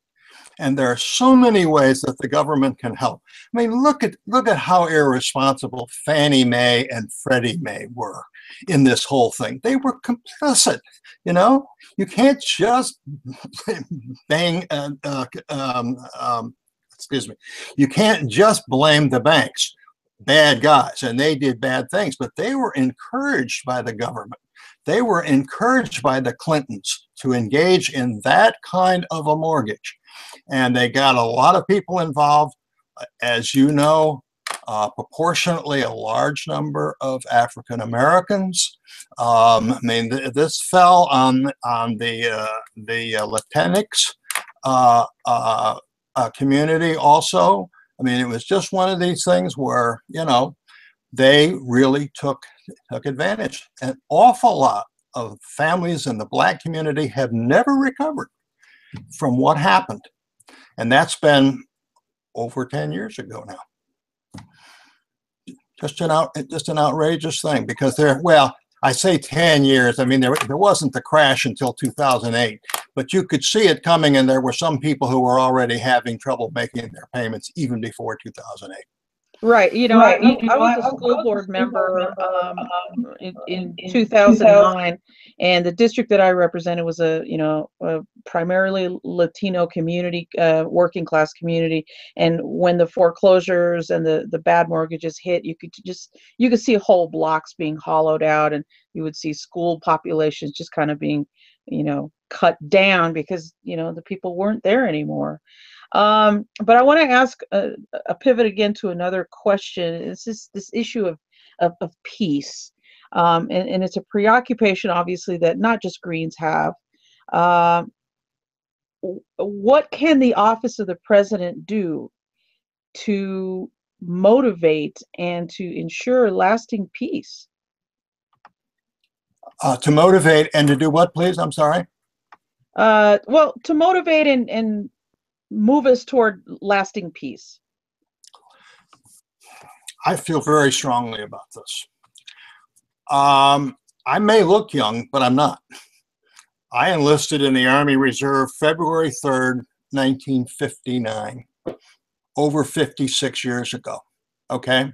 And there are so many ways that the government can help. I mean, look at look at how irresponsible Fannie Mae and Freddie Mae were. in this whole thing. They were complicit. You know, you can't just bang. Uh, uh, um, um, excuse me. You can't just blame the banks. Bad guys, and they did bad things, but they were encouraged by the government. They were encouraged by the Clintons to engage in that kind of a mortgage. And they got a lot of people involved. As you know, uh, proportionately a large number of African Americans. Um, I mean, th- this fell on on the uh, the uh, Latinx uh, uh, uh, community also. I mean, it was just one of these things where you know they really took took advantage. An awful lot of families in the black community have never recovered from what happened, and that's been over 10 years ago now. Just an out just an outrageous thing because there well I say 10 years I mean there there wasn't the crash until 2008 but you could see it coming and there were some people who were already having trouble making their payments even before 2008 Right. You know, right. I, I, I, was a school board member um, in, in 2009, and the district that I represented was a, you know, a primarily Latino community, uh, working class community. And when the foreclosures and the the bad mortgages hit, you could just you could see whole blocks being hollowed out, and you would see school populations just kind of being, you know, cut down because you know the people weren't there anymore. Um, but I want to ask a, a, pivot again to another question. It's this this issue of of, of peace, um, and, and, it's a preoccupation, obviously, that not just Greens have. Uh, what can the office of the president do to motivate and to ensure lasting peace? Uh, to motivate and to do what, please? I'm sorry. Uh, well, to motivate and, and move us toward lasting peace? I feel very strongly about this. Um, I may look young, but I'm not. I enlisted in the Army Reserve February 3rd, 1959, over 56 years ago. Okay.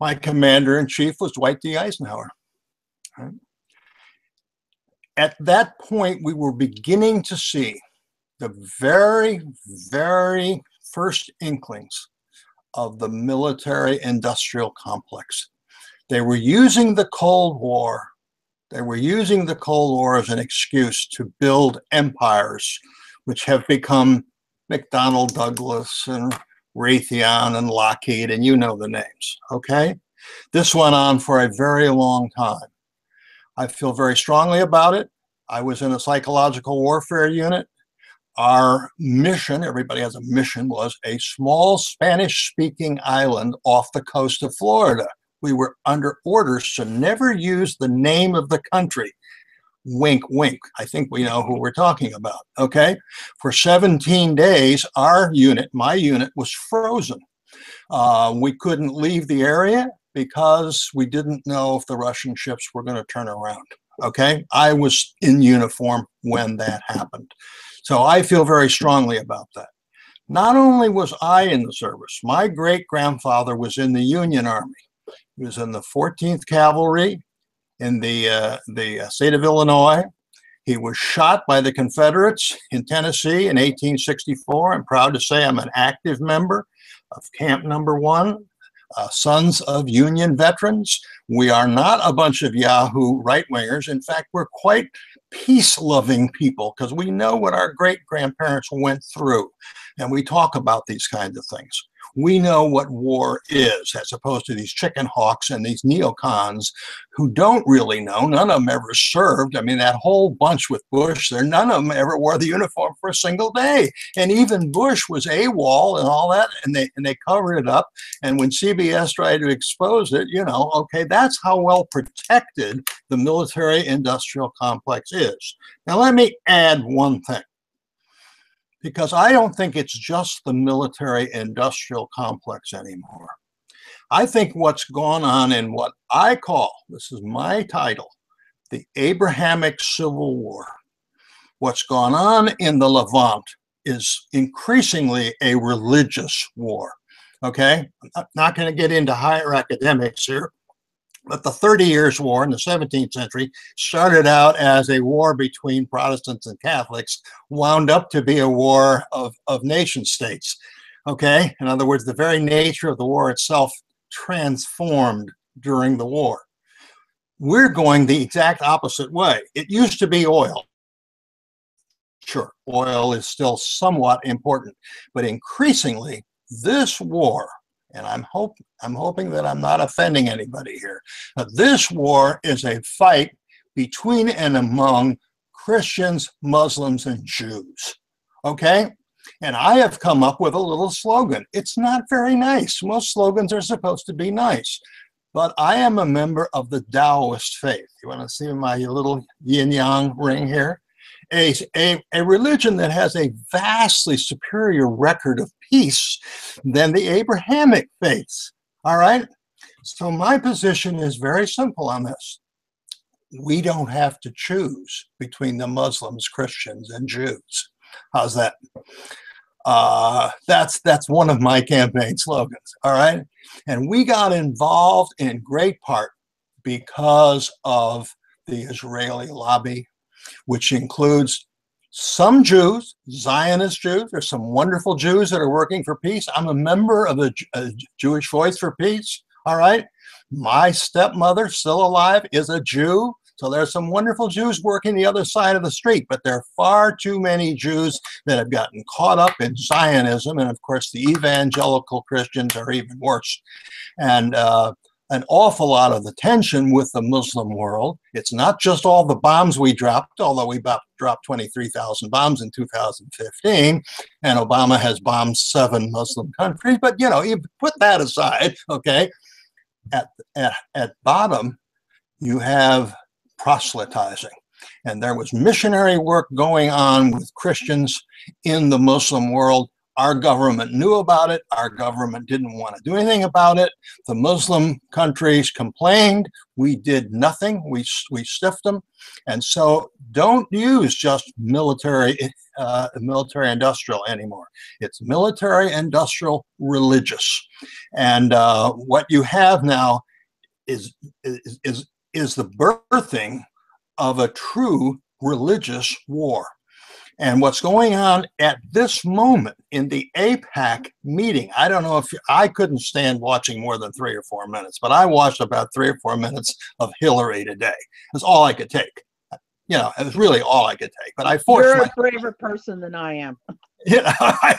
My commander in chief was Dwight D. Eisenhower. At that point, we were beginning to see the very, very first inklings of the military industrial complex. They were using the Cold War. They were using the Cold War as an excuse to build empires, which have become McDonnell Douglas and Raytheon and Lockheed, and you know the names, okay? This went on for a very long time. I feel very strongly about it. I was in a psychological warfare unit our mission, everybody has a mission, was a small Spanish speaking island off the coast of Florida. We were under orders to never use the name of the country. Wink, wink. I think we know who we're talking about. Okay. For 17 days, our unit, my unit, was frozen. Uh, we couldn't leave the area because we didn't know if the Russian ships were going to turn around. Okay. I was in uniform when that happened. So I feel very strongly about that. Not only was I in the service, my great grandfather was in the Union Army. He was in the 14th Cavalry in the, uh, the uh, state of Illinois. He was shot by the Confederates in Tennessee in 1864. I'm proud to say I'm an active member of Camp Number One, uh, Sons of Union Veterans. We are not a bunch of Yahoo right wingers. In fact, we're quite peace loving people because we know what our great grandparents went through and we talk about these kinds of things we know what war is, as opposed to these chicken hawks and these neocons who don't really know. None of them ever served. I mean, that whole bunch with Bush, there none of them ever wore the uniform for a single day. And even Bush was AWOL and all that, and they and they covered it up. And when CBS tried to expose it, you know, okay, that's how well protected the military-industrial complex is. Now, let me add one thing because I don't think it's just the military industrial complex anymore. I think what's gone on in what I call, this is my title, the Abrahamic Civil War. What's gone on in the Levant is increasingly a religious war. Okay, I'm not going to get into higher academics here, But the Thirty Years' War in the 17th century started out as a war between Protestants and Catholics, wound up to be a war of, of nation states. Okay? In other words, the very nature of the war itself transformed during the war. We're going the exact opposite way. It used to be oil. Sure, oil is still somewhat important, but increasingly, this war, and I'm hope I'm hoping that I'm not offending anybody here. this war is a fight between and among Christians, Muslims, and Jews. Okay? And I have come up with a little slogan. It's not very nice. Most slogans are supposed to be nice. But I am a member of the Taoist faith. You want to see my little yin yang ring here? A, a, a religion that has a vastly superior record of peace than the Abrahamic faiths. All right? So my position is very simple on this. We don't have to choose between the Muslims, Christians, and Jews. How's that? Uh, that's that's one of my campaign slogans. All right, and we got involved in great part because of the Israeli lobby, which includes some Jews, Zionist Jews. There's some wonderful Jews that are working for peace. I'm a member of the Jewish Voice for Peace. All right. My stepmother, still alive, is a Jew. So there's some wonderful Jews working the other side of the street, but there are far too many Jews that have gotten caught up in Zionism. And of course, the evangelical Christians are even worse. And uh, an awful lot of the tension with the Muslim world. It's not just all the bombs we dropped, although we dropped 23,000 bombs in 2015, and Obama has bombed seven Muslim countries. But you know, you put that aside, okay. At at at bottom, you have proselytizing. And there was missionary work going on with Christians in the Muslim world. Our government knew about it. Our government didn't want to do anything about it. The Muslim countries complained. We did nothing. We, we stiffed them. And so don't use just military, uh, military industrial anymore. It's military industrial religious. And uh, what you have now is, is, is is the birthing of a true religious war. And what's going on at this moment in the AIPAC meeting, I don't know if I couldn't stand watching more than three or four minutes, but I watched about three or four minutes of Hillary today. That's all I could take. You know, it was really all I could take. But I forced. You're a braver person than I am. You know, I,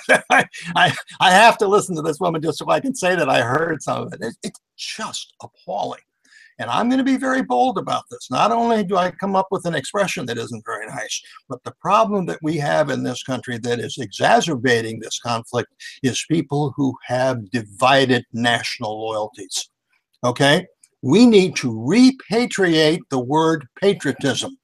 I, I have to listen to this woman just so I can say that I heard some of it. it it's just appalling. And I'm going to be very bold about this. Not only do I come up with an expression that isn't very nice, but the problem that we have in this country that is exacerbating this conflict is people who have divided national loyalties. Okay? We need to repatriate the word patriotism.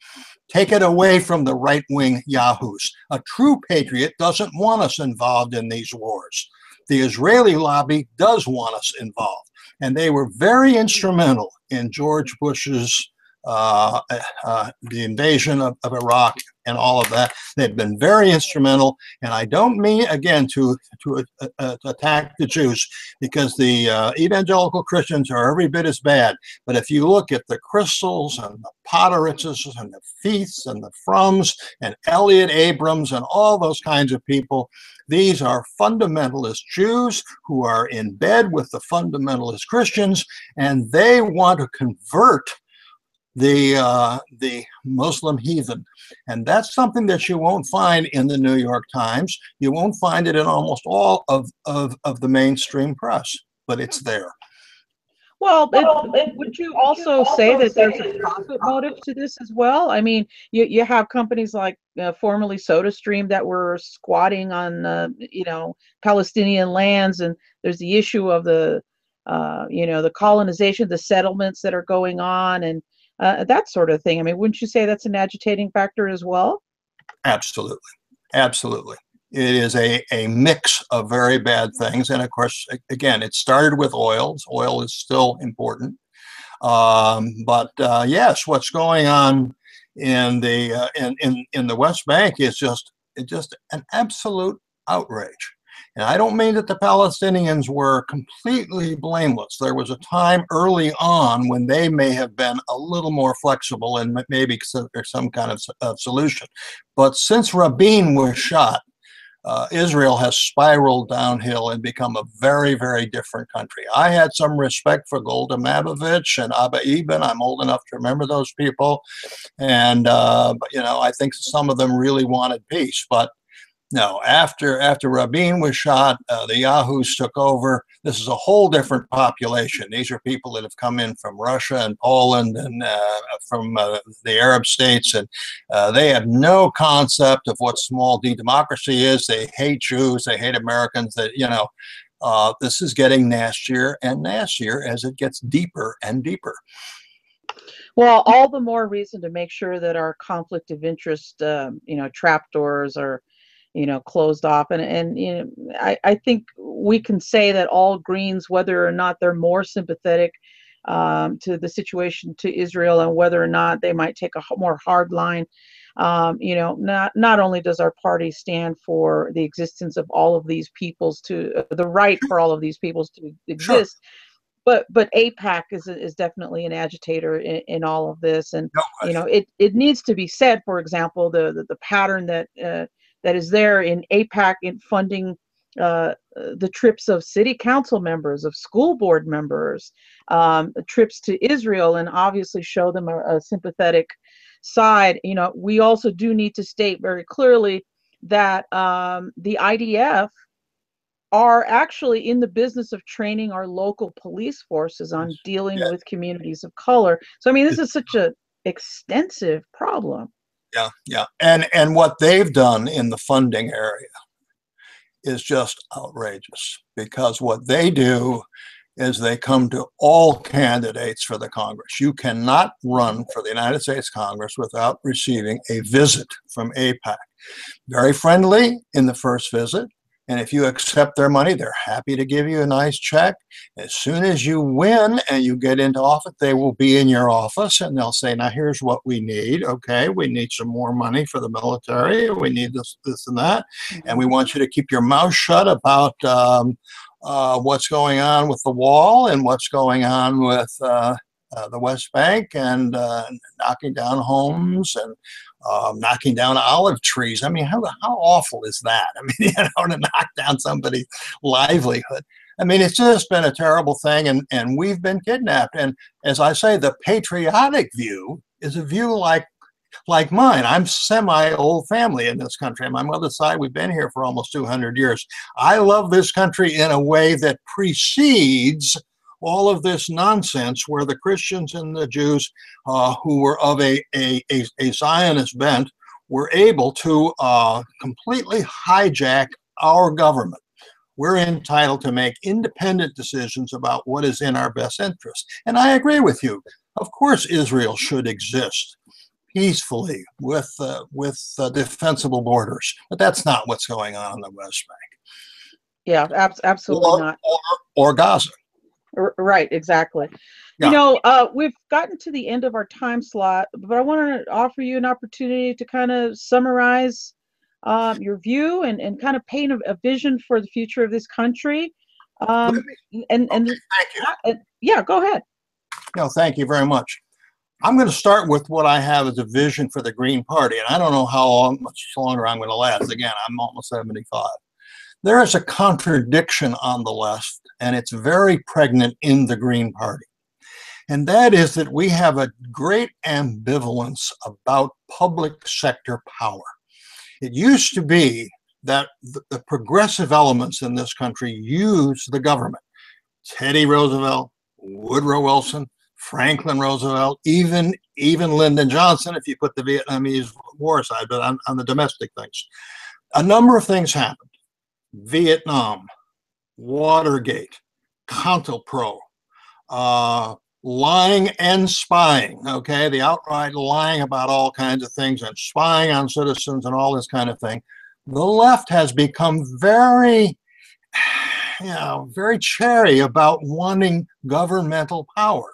Take it away from the right wing yahoos. A true patriot doesn't want us involved in these wars. The Israeli lobby does want us involved and they were very instrumental in George Bush's uh, uh, the invasion of, of, Iraq and all of that. They've been very instrumental, and I don't mean again to to uh, uh attack the Jews because the uh, evangelical Christians are every bit as bad. But if you look at the Kristols and the Podhoretzes and the Feiths and the Frums and Elliott Abrams and all those kinds of people, these are fundamentalist Jews who are in bed with the fundamentalist Christians, and they want to convert the uh, the Muslim heathen, and that's something that you won't find in the New York Times. You won't find it in almost all of of, of the mainstream press, but it's there. Well, it, would you also say that there's a profit motive to this as well? I mean, you, you have companies like uh, formerly SodaStream that were squatting on, uh, you know, Palestinian lands, and there's the issue of the, uh, you know, the colonization, the settlements that are going on, and uh, that sort of thing. I mean, wouldn't you say that's an agitating factor as well? Absolutely, absolutely. It is a, a mix of very bad things. And of course, again, it started with oils. Oil is still important. Um, but uh, yes, what's going on in the uh, in, in in the West Bank is just just an absolute outrage. And I don't mean that the Palestinians were completely blameless. There was a time early on when they may have been a little more flexible and maybe some kind of, of solution. But since Rabin was shot, uh, Israel has spiraled downhill and become a very, very different country. I had some respect for Golda Mabovich and Abba Eban. I'm old enough to remember those people. And, uh, you know, I think some of them really wanted peace. But no, after after Rabin was shot, uh, the Yahoos took over. This is a whole different population. These are people that have come in from Russia and Poland and uh, from uh, the Arab states, and uh, they have no concept of what small d democracy is. They hate Jews. They hate Americans. That you know, uh, this is getting nastier and nastier as it gets deeper and deeper. Well, all the more reason to make sure that our conflict of interest, um, you know, trapdoors are you know closed off. And and you know I, I think we can say that all greens whether or not they're more sympathetic um, to the situation to Israel and whether or not they might take a more hard line um, you know not not only does our party stand for the existence of all of these peoples to uh, the right for all of these peoples to exist sure. but but AIPAC is is definitely an agitator in, in all of this. And no you know it it needs to be said for example the the, the pattern that uh, that is there in AIPAC in funding uh, the trips of city council members, of school board members, um, trips to Israel, and obviously show them a, a, sympathetic side. You know, we also do need to state very clearly that um, the IDF are actually in the business of training our local police forces on dealing yeah. with communities of color. So, I mean, this is such a extensive problem yeah, yeah. And and what they've done in the funding area is just outrageous because what they do is they come to all candidates for the Congress. You cannot run for the United States Congress without receiving a visit from AIPAC. Very friendly in the first visit, and if you accept their money, they're happy to give you a nice check. As soon as you win and you get into office, they will be in your office and they'll say, Now, here's what we need. Okay, we need some more money for the military. We need this, this, and that. And we want you to keep your mouth shut about um, uh, what's going on with the wall and what's going on with. Uh, uh, the West Bank and uh, knocking down homes and um, knocking down olive trees. I mean, how, how awful is that? I mean, you know, to knock down somebody's livelihood. I mean, it's just been a terrible thing, and, and we've been kidnapped. And as I say, the patriotic view is a view like like mine. I'm semi old family in this country. On my mother's side, we've been here for almost 200 years. I love this country in a way that precedes all of this nonsense where the Christians and the Jews uh, who were of a, a, a, a, Zionist bent were able to uh, completely hijack our government. We're entitled to make independent decisions about what is in our best interest. And I agree with you. Of course, Israel should exist peacefully with, uh, with uh, defensible borders, but that's not what's going on in the West Bank. Yeah, ab- absolutely or, not. Or, or Gaza. Right, exactly. Yeah. You know, uh, we've gotten to the end of our time slot, but I want to offer you an opportunity to kind of summarize um, your view and, and kind of paint a, a, vision for the future of this country. Um, and and okay, uh, yeah, go ahead. No, thank you very much. I'm going to start with what I have as a vision for the Green Party, and I don't know how long, much longer I'm going to last. Again, I'm almost 75. There is a contradiction on the left and it's very pregnant in the Green Party. And that is that we have a great ambivalence about public sector power. It used to be that the, progressive elements in this country use the government. Teddy Roosevelt, Woodrow Wilson, Franklin Roosevelt, even even Lyndon Johnson, if you put the Vietnamese war aside, but on, on the domestic things. A number of things happened. Vietnam, Watergate, COINTELPRO, uh, lying and spying, okay, the outright lying about all kinds of things and spying on citizens and all this kind of thing. The left has become very, you know, very chary about wanting governmental power.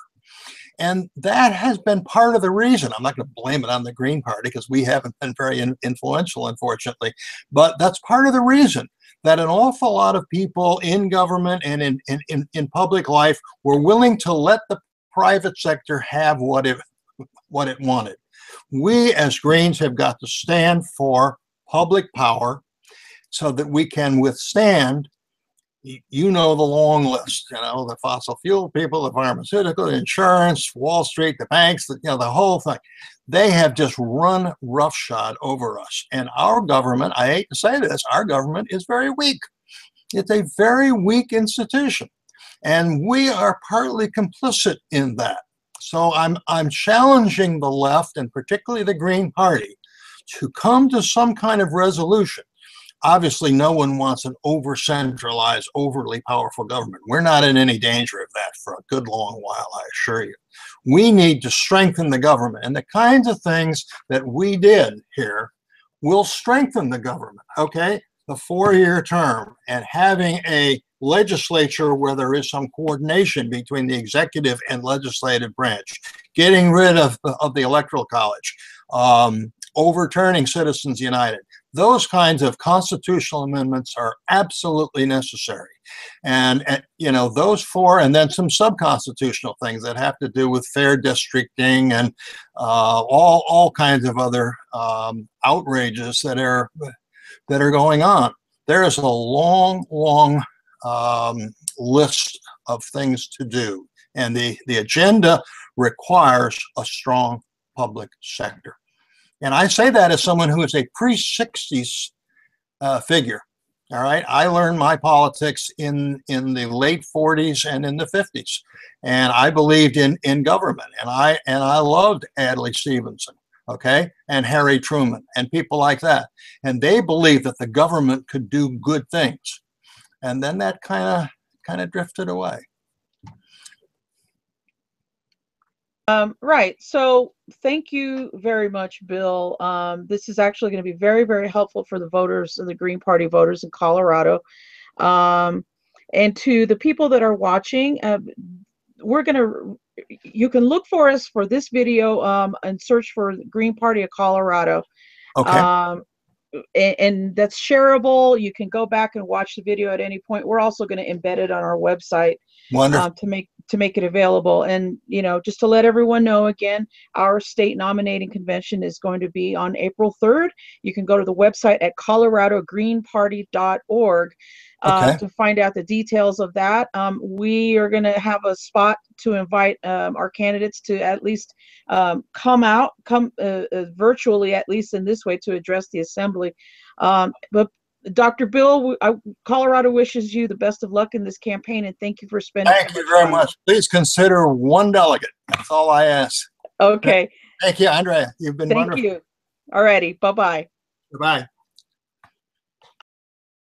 And that has been part of the reason. I'm not going to blame it on the Green Party because we haven't been very in- influential, unfortunately. But that's part of the reason that an awful lot of people in government and in, in, in, in public life were willing to let the private sector have what it what it wanted. We as Greens have got to stand for public power so that we can withstand you know the long list you know the fossil fuel people the pharmaceutical the insurance wall street the banks the, you know the whole thing. They have just run roughshod over us. And our government i hate to say this our government is very weak. It's a very weak institution. And we are partly complicit in that. So i'm i'm challenging the left and particularly the green party to come to some kind of resolution obviously no one wants an over centralized, overly powerful government. We're not in any danger of that for a good long while, I assure you. We need to strengthen the government. And the kinds of things that we did here will strengthen the government, okay? The four year term and having a legislature where there is some coordination between the executive and legislative branch, getting rid of, of the electoral college, um, overturning Citizens United. Those kinds of constitutional amendments are absolutely necessary. And, and you know, those four, and then some subconstitutional things that have to do with fair districting and uh, all, all kinds of other um, outrages that are, that are going on. There is a long, long um, list of things to do. And the, the agenda requires a strong public sector. And I say that as someone who is a pre 60s uh, figure. All right. I learned my politics in, in the late 40s and in the 50s. And I believed in, in government. And I and I loved Adlai Stevenson, okay, and Harry Truman and people like that. And they believed that the government could do good things. And then that kind of kind of drifted away. Um, right. So thank you very much, Bill. Um, this is actually going to be very, very helpful for the voters, and the Green Party voters in Colorado. Um, and to the people that are watching, uh, we're going to, you can look for us for this video um, and search for Green Party of Colorado. Okay. Um, and, and that's shareable. You can go back and watch the video at any point. We're also going to embed it on our website Wonderful. um, to make to make it available. And you know, just to let everyone know again, our state nominating convention is going to be on April 3rd. You can go to the website at coloradogreenparty.org uh, Okay. to find out the details of that. Um, we are going to have a spot to invite um, our candidates to at least um, come out, come uh, uh, virtually at least in this way to address the assembly. Um, but Dr. Bill, I- Colorado wishes you the best of luck in this campaign and thank you for spending. Thank you very time. much. Please consider one delegate. That's all I ask. Okay, Thank you, Andrea. You've been thank wonderful. you. Alrighty, bye-bye. Goodbye.